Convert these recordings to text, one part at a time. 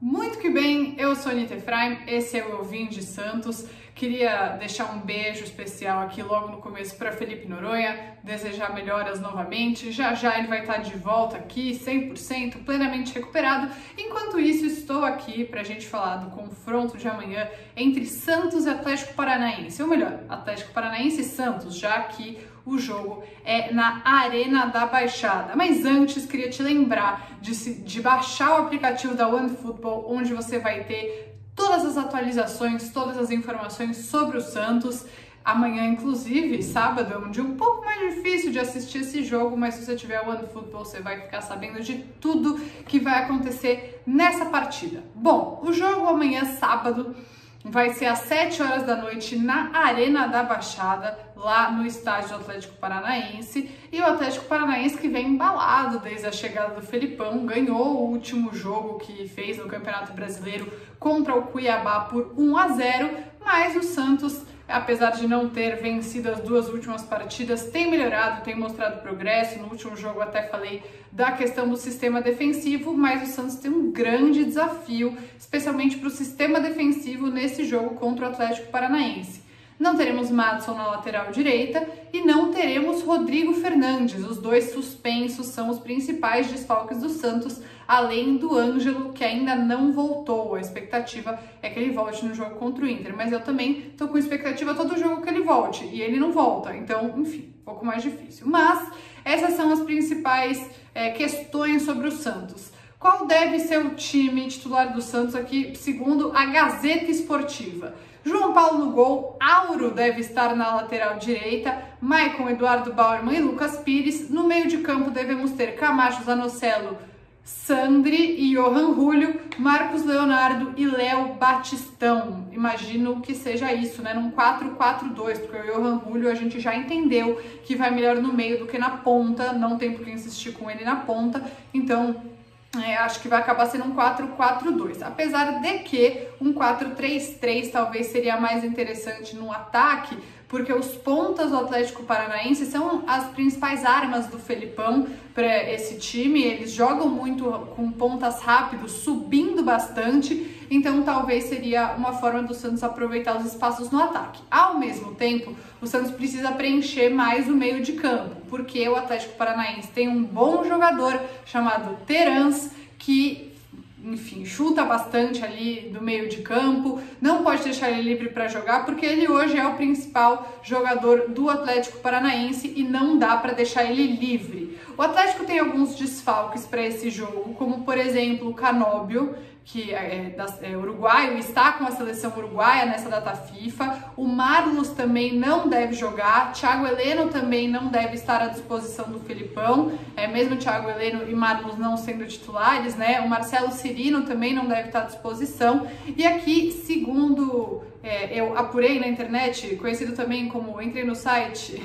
Muito que bem, eu sou Anitta Efraim, esse é o Eu Vim de Santos. Queria deixar um beijo especial aqui logo no começo para Felipe Noronha, desejar melhoras novamente. Já já ele vai estar de volta aqui, 100%, plenamente recuperado. Enquanto isso, estou aqui para a gente falar do confronto de amanhã entre Santos e Atlético Paranaense. Ou melhor, Atlético Paranaense e Santos, já que o jogo é na Arena da Baixada. Mas antes, queria te lembrar de, se, de baixar o aplicativo da OneFootball, onde você vai ter todas as atualizações, todas as informações sobre o Santos. Amanhã, inclusive, sábado, é um dia um pouco mais difícil de assistir esse jogo, mas se você tiver o OneFootball, você vai ficar sabendo de tudo que vai acontecer nessa partida. Bom, o jogo amanhã, sábado, vai ser às 7 horas da noite na Arena da Baixada, lá no estádio do Atlético Paranaense. E o Atlético Paranaense que vem embalado desde a chegada do Felipão, ganhou o último jogo que fez no Campeonato Brasileiro contra o Cuiabá por 1 a 0, mas o Santos apesar de não ter vencido as duas últimas partidas, tem melhorado, tem mostrado progresso. No último jogo até falei da questão do sistema defensivo, mas o Santos tem um grande desafio, especialmente para o sistema defensivo nesse jogo contra o Atlético Paranaense. Não teremos Madison na lateral direita e não teremos Rodrigo Fernandes. Os dois suspensos são os principais desfalques do Santos, além do Ângelo, que ainda não voltou. A expectativa é que ele volte no jogo contra o Inter, mas eu também tô com expectativa todo jogo que ele volte e ele não volta. Então, enfim, um pouco mais difícil. Mas essas são as principais é, questões sobre o Santos. Qual deve ser o time titular do Santos aqui, segundo a Gazeta Esportiva? João Paulo no gol, Auro deve estar na lateral direita, Maicon, Eduardo Bauerman e Lucas Pires. No meio de campo devemos ter Camacho, Zanocelo, Sandri e Johan Julio, Marcos Leonardo e Léo Batistão. Imagino que seja isso, né? Num 4-4-2, porque o Johan Julio a gente já entendeu que vai melhor no meio do que na ponta, não tem por que insistir com ele na ponta, então é, acho que vai acabar sendo um 4-4-2. Apesar de que um 4-3-3 talvez seria mais interessante no ataque, porque os pontas do Atlético Paranaense são as principais armas do Felipão para esse time. Eles jogam muito com pontas rápidos, subindo bastante, então talvez seria uma forma do Santos aproveitar os espaços no ataque. Ao mesmo tempo, o Santos precisa preencher mais o meio de campo, porque o Atlético Paranaense tem um bom jogador chamado Terans que enfim, chuta bastante ali do meio de campo, não pode deixar ele livre para jogar, porque ele hoje é o principal jogador do Atlético Paranaense e não dá para deixar ele livre. O Atlético tem alguns desfalques para esse jogo, como por exemplo o Canóbio, que é, é, é uruguaio, está com a seleção uruguaia nessa data FIFA. O Marlos também não deve jogar. Thiago Heleno também não deve estar à disposição do Filipão, é, mesmo Thiago Heleno e Marlos não sendo titulares, né? O Marcelo Cirino também não deve estar à disposição. E aqui, segundo é, eu apurei na internet, conhecido também como entrei no site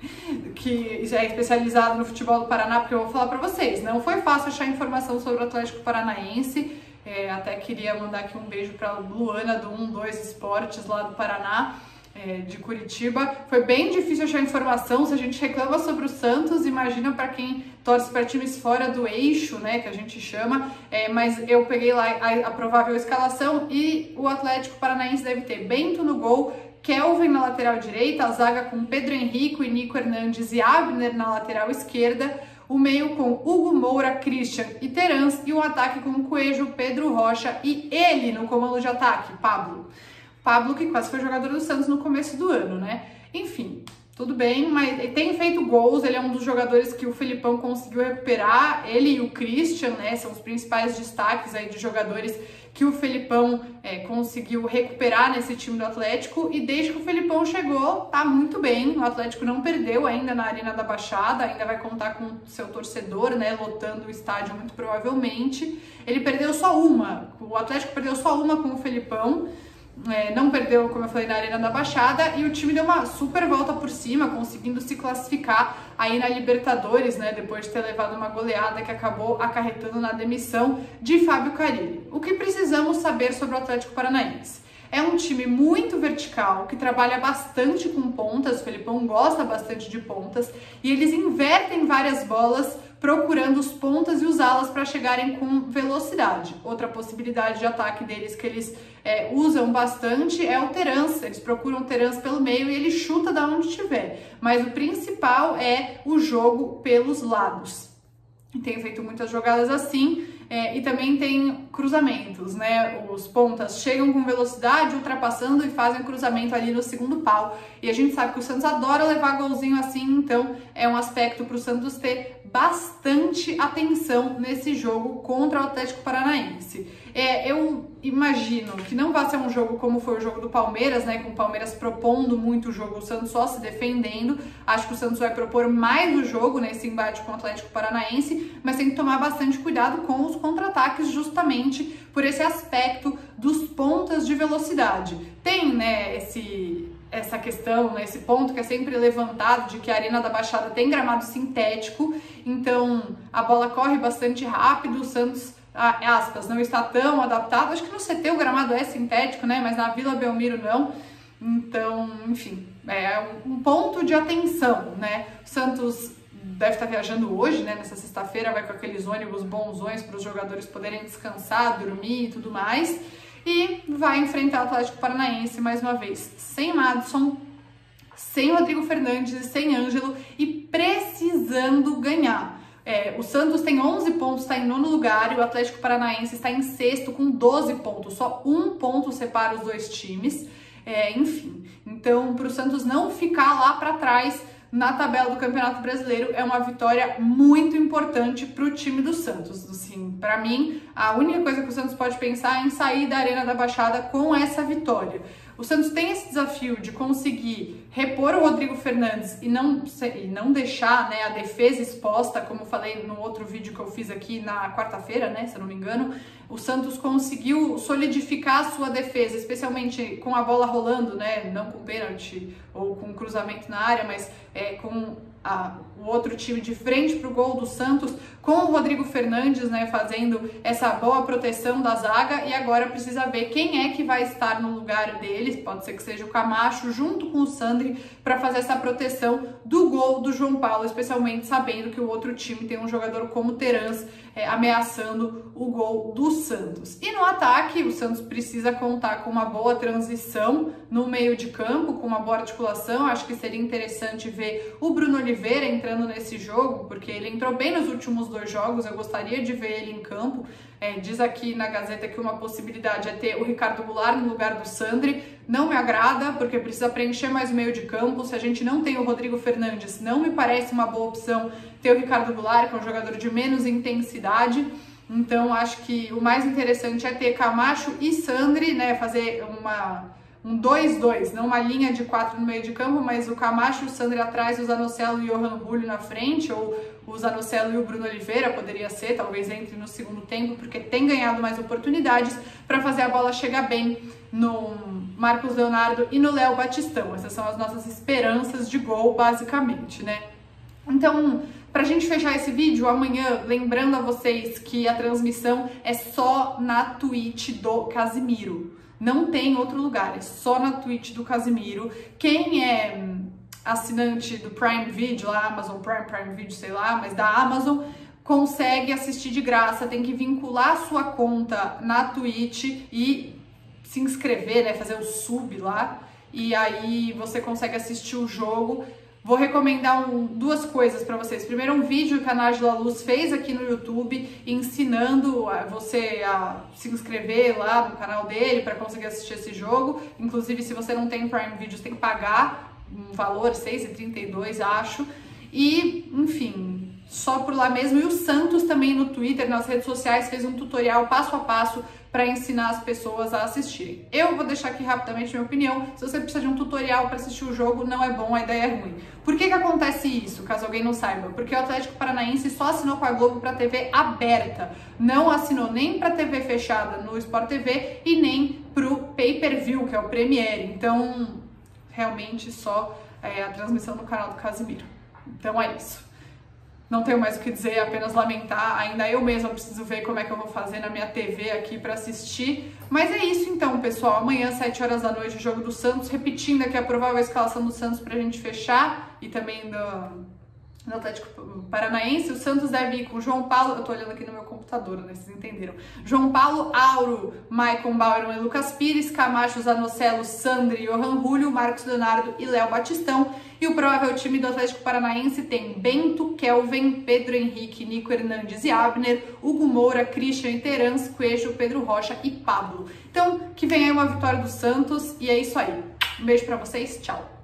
que já é especializado no futebol do Paraná, porque eu vou falar para vocês, não foi fácil achar informação sobre o Atlético Paranaense. É, até queria mandar aqui um beijo para Luana do 12 Esportes lá do Paraná. É, de Curitiba. Foi bem difícil achar informação. Se a gente reclama sobre o Santos, imagina para quem torce para times fora do eixo, né, que a gente chama. É, mas eu peguei lá a, a, provável escalação e o Atlético Paranaense deve ter Bento no gol, Kelvin na lateral direita, a zaga com Pedro Henrique Nico Hernandes e Abner na lateral esquerda o meio com Hugo Moura, Christian e Terans e o ataque com Coelho, Pedro Rocha e ele no comando de ataque, Pablo. Pablo que quase foi jogador do Santos no começo do ano, né? Enfim, tudo bem, mas ele tem feito gols, ele é um dos jogadores que o Felipão conseguiu recuperar, ele e o Christian, né, são os principais destaques aí de jogadores que o Felipão é, conseguiu recuperar nesse time do Atlético. E desde que o Felipão chegou, tá muito bem, o Atlético não perdeu ainda na Arena da Baixada, ainda vai contar com seu torcedor, né, lotando o estádio muito provavelmente, ele perdeu só uma, o Atlético perdeu só uma com o Felipão, é, não perdeu, como eu falei, na Arena da Baixada e o time deu uma super volta por cima, conseguindo se classificar aí na Libertadores, né? Depois de ter levado uma goleada que acabou acarretando na demissão de Fábio Carilli. O que precisamos saber sobre o Atlético Paranaense? É um time muito vertical, que trabalha bastante com pontas, o Felipão gosta bastante de pontas, e eles invertem várias bolas procurando os pontas e os alas para chegarem com velocidade. Outra possibilidade de ataque deles que eles é, usam bastante é o Terence. Eles procuram o Terence pelo meio e ele chuta da onde estiver. Mas o principal é o jogo pelos lados. Tem feito muitas jogadas assim. É, e também tem cruzamentos, né? Os pontas chegam com velocidade, ultrapassando e fazem cruzamento ali no segundo pau. E a gente sabe que o Santos adora levar golzinho assim, então é um aspecto para o Santos ter bastante atenção nesse jogo contra o Atlético Paranaense. Imagino que não vai ser um jogo como foi o jogo do Palmeiras, né? Com o Palmeiras propondo muito o jogo, o Santos só se defendendo. Acho que o Santos vai propor mais o jogo nesse embate com o Atlético Paranaense, mas tem que tomar bastante cuidado com os contra-ataques, justamente por esse aspecto dos pontas de velocidade. Tem, né, esse essa questão, né, esse ponto que é sempre levantado de que a Arena da Baixada tem gramado sintético, então a bola corre bastante rápido, o Santos aspas, não está tão adaptado. Acho que no CT o gramado é sintético, né? Mas na Vila Belmiro não. Então, enfim, é um ponto de atenção, né? O Santos deve estar viajando hoje, né? Nessa sexta-feira, vai com aqueles ônibus bonzões para os jogadores poderem descansar, dormir e tudo mais. E vai enfrentar o Atlético Paranaense mais uma vez, sem Madison, sem Rodrigo Fernandes sem Ângelo e precisando ganhar. É, o Santos tem 11 pontos, está em nono lugar, e o Atlético Paranaense está em sexto com 12 pontos. Só um ponto separa os dois times. É, enfim, então para o Santos não ficar lá para trás na tabela do Campeonato Brasileiro é uma vitória muito importante para o time do Santos. Assim, para mim, a única coisa que o Santos pode pensar é em sair da Arena da Baixada com essa vitória. O Santos tem esse desafio de conseguir repor o Rodrigo Fernandes e não, e não deixar né, a defesa exposta, como falei no outro vídeo que eu fiz aqui na quarta-feira, né, se eu não me engano. O Santos conseguiu solidificar a sua defesa, especialmente com a bola rolando, né, não com pênalti ou com cruzamento na área, mas é, com a, o outro time de frente para o gol do Santos, com o Rodrigo Fernandes, né, fazendo essa boa proteção da zaga. E agora precisa ver quem é que vai estar no lugar deles, pode ser que seja o Camacho junto com o Sandri para fazer essa proteção do gol do João Paulo, especialmente sabendo que o outro time tem um jogador como Terans é, ameaçando o gol do Santos. E no ataque, o Santos precisa contar com uma boa transição no meio de campo, com uma boa articulação. Acho que seria interessante ver o Bruno Oliveira entrando nesse jogo, porque ele entrou bem nos últimos dois jogos. Eu gostaria de ver ele em campo. É, diz aqui na Gazeta que uma possibilidade é ter o Ricardo Goulart no lugar do Sandri. Não me agrada, porque precisa preencher mais o meio de campo. Se a gente não tem o Rodrigo Fernandes, não me parece uma boa opção ter o Ricardo Goulart, que é um jogador de menos intensidade. Então, acho que o mais interessante é ter Camacho e Sandri, né? Fazer uma um 2-2, não uma linha de quatro no meio de campo, mas o Camacho o Sandri atrás, o Zanocelo e o Johan Julio na frente, ou o Zanocelo e o Bruno Oliveira, poderia ser, talvez entre no segundo tempo, porque tem ganhado mais oportunidades para fazer a bola chegar bem no Marcos Leonardo e no Léo Batistão. Essas são as nossas esperanças de gol, basicamente, né? Então, para a gente fechar esse vídeo, amanhã, lembrando a vocês que a transmissão é só na Twitch do Casimiro. Não tem outro lugar, é só na Twitch do Casimiro. Quem é assinante do Prime Video, lá, Amazon Prime, Prime Video, sei lá, mas da Amazon, consegue assistir de graça, tem que vincular sua conta na Twitch e se inscrever, né, fazer o sub lá, e aí você consegue assistir o jogo Vou recomendar um, duas coisas para vocês. Primeiro, um vídeo que a Nájila Luz fez aqui no YouTube, ensinando você a se inscrever lá no canal dele para conseguir assistir esse jogo. Inclusive, se você não tem Prime Video, você tem que pagar um valor, R$6,32, acho. E, enfim, só por lá mesmo. E o Santos também no Twitter, nas redes sociais, fez um tutorial passo a passo para ensinar as pessoas a assistirem. Eu vou deixar aqui rapidamente minha opinião. Se você precisa de um tutorial para assistir o jogo, não é bom, a ideia é ruim. Por que, que acontece isso, caso alguém não saiba? Porque o Atlético Paranaense só assinou com a Globo para TV aberta, não assinou nem para TV fechada no Sport TV e nem para o pay-per-view, que é o Premiere. Então, realmente só é, a transmissão no canal do Casimiro. Então é isso. Não tenho mais o que dizer, apenas lamentar. Ainda eu mesma preciso ver como é que eu vou fazer na minha TV aqui para assistir. Mas é isso então, pessoal. Amanhã, 7 horas da noite, o jogo do Santos. Repetindo aqui a provável escalação do Santos pra gente fechar. E também do, no Atlético Paranaense. O Santos deve ir com João Paulo, eu tô olhando aqui no meu computador, né? Vocês entenderam. João Paulo, Auro, Maicon Bauer e Lucas Pires, Camacho, Zanocelo, Sandri, Johan Julio, Marcos Leonardo e Léo Batistão. E o provável time do Atlético Paranaense tem Bento, Kelvin, Pedro Henrique, Nico Hernandes e Abner, Hugo Moura, Christian Terans, Coelho, Pedro Rocha e Pablo. Então, que venha aí uma vitória do Santos e é isso aí. Um beijo para vocês, tchau!